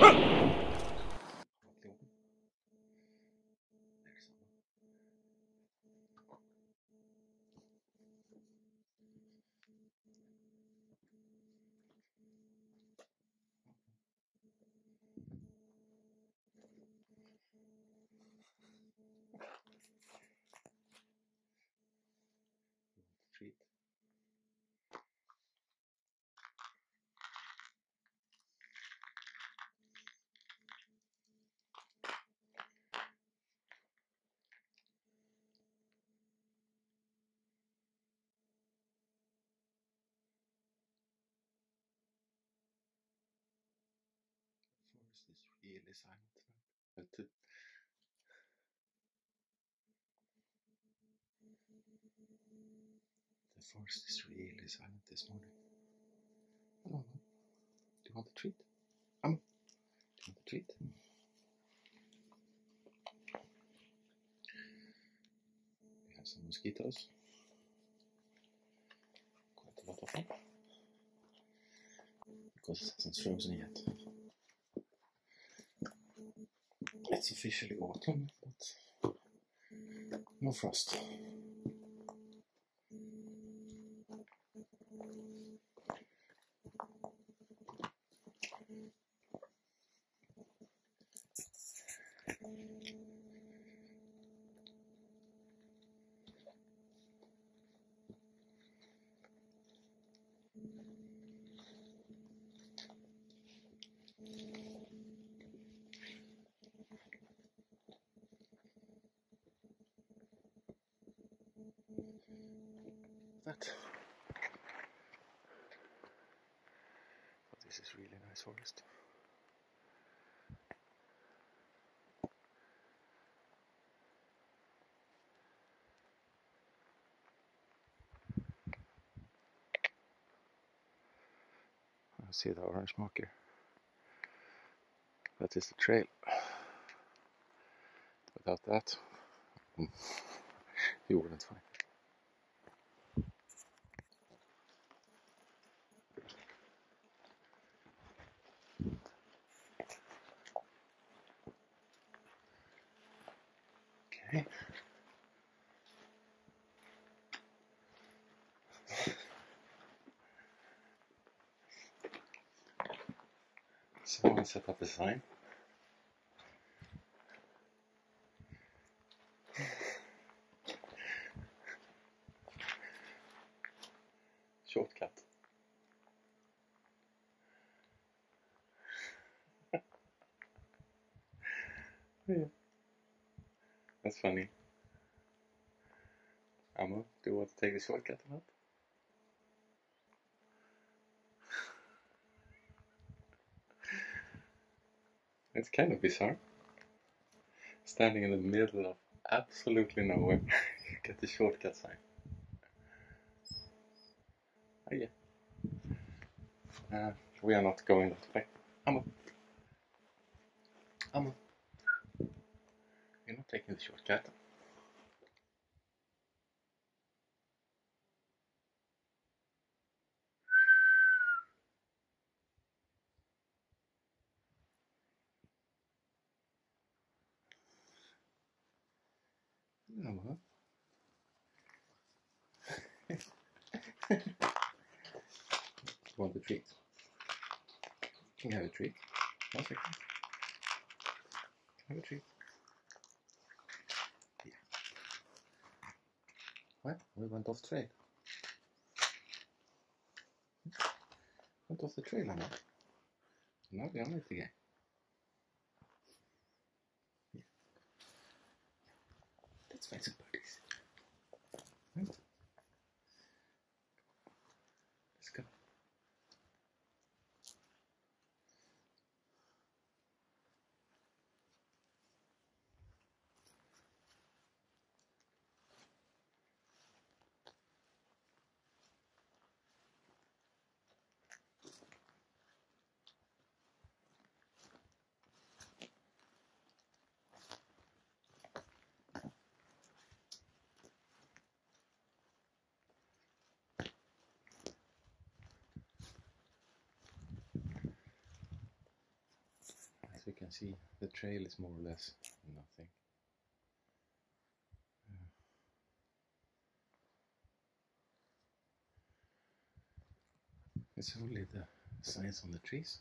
treat. Forest is really silent tonight. Uh, The forest is really silent this morning. Hello. Do you want a treat? Um, do you want a treat? We have some mosquitoes. Quite a lot of them. Because it hasn't frozen yet. It's officially autumn, but no frost. That. But this forest. I see the orange marker. That is the trail. Without that, you wouldn't find. Someone set up a sign. Shortcut. yeah. That's funny. Aamu, do you want to take the shortcut or not? It's kind of bizarre. Standing in the middle of absolutely nowhere, you get the shortcut sign. Oh yeah. Uh, we are not going that way. Aamu. Aamu. You're not taking the shortcut. Aamu. Want a treat? Can you have a treat? One second. Have a treat. Yeah. Well, we went off trail. Went off the trail, Anna. Now we're on it again. Can see, the trail is more or less nothing. It's only the signs on the trees.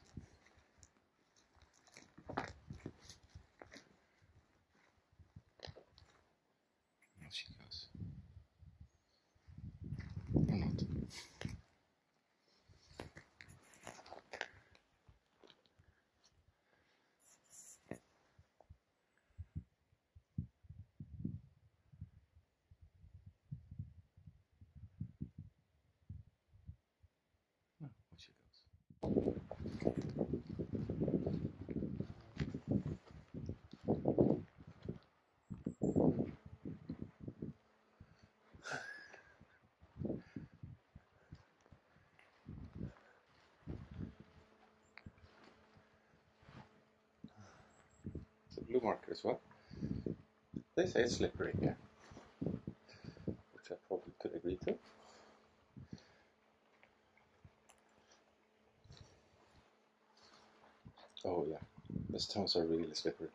There she goes. Or not. No, where she goes. It's a blue marker as well. They say it's slippery, yeah. Which I probably could agree to. Oh yeah, the stones are really slippery.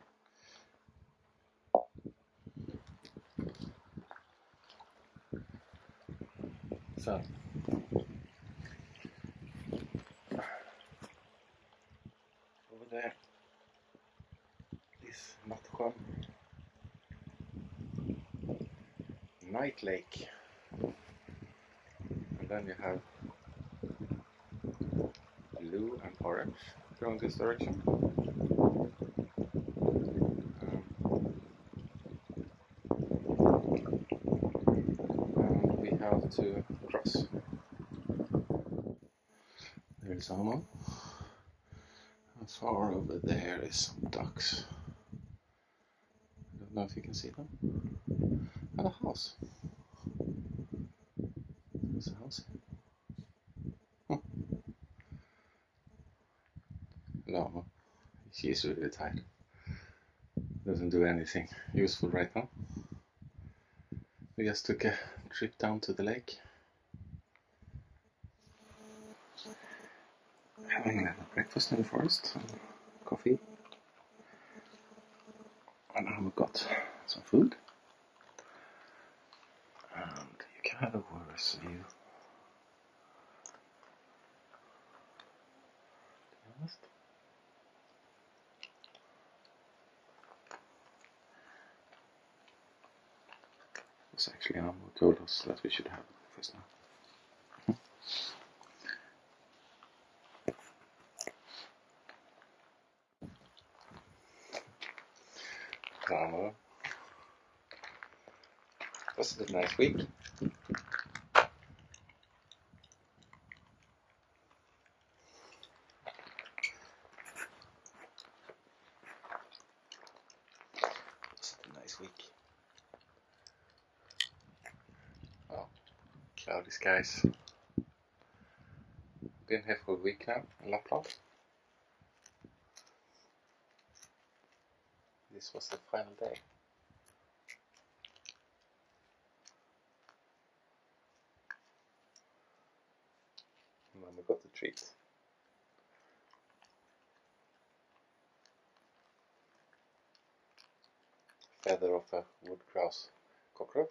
So. Over there. Is Nattsjön Night Lake. And then you have blue and orange going this direction. Um, and we have to cross. There is Aamu. And far over there is some ducks. I don't know if you can see them. And a house. There's a house here. Huh. No, she's really tired. Doesn't do anything useful right now. We just took a trip down to the lake. Having a breakfast in the forest, coffee. And now we've got some food. And you can have a worse view. Was actually Aamu who told us that we should have breakfast now. Aamu. Was it a nice week? Was it a nice week? Oh, skies. Been here for a week now in Lapland. This was the final day. And then we got the treat. Feather of a wood grouse cockerel.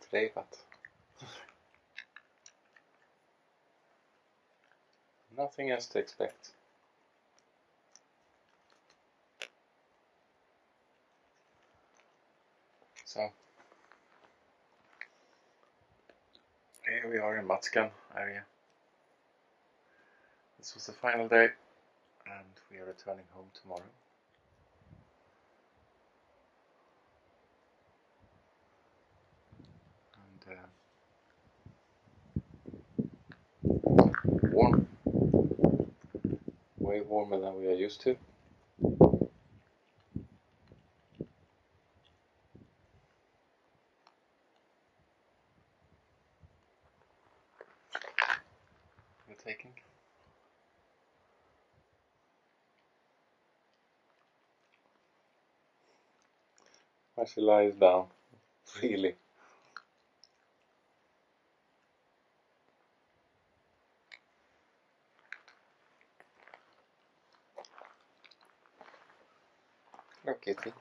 Today, but nothing else to expect. So here we are in Matskan area. This was the final day, and we are returning home tomorrow. And uh, warm, way warmer than we are used to. We're taking. As she lies down freely. Yok yeti.